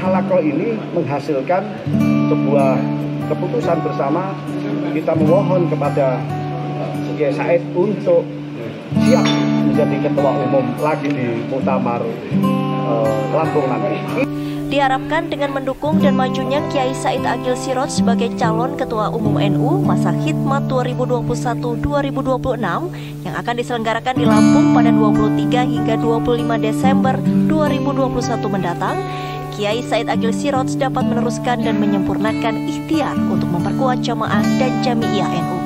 takoh ini menghasilkan sebuah keputusan bersama kita memohon kepada Kiai Said untuk siap menjadi ketua umum lagi di Muktamar uh, Lampung nanti. Diharapkan dengan mendukung dan majunya Kiai Said Agil Sirot sebagai calon Ketua Umum NU masa khidmat 2021-2026 yang akan diselenggarakan di Lampung pada 23 hingga 25 Desember 2021 mendatang, Kiai Said Agil Sirot dapat meneruskan dan menyempurnakan ikhtiar untuk memperkuat jamaah dan jamiah NU.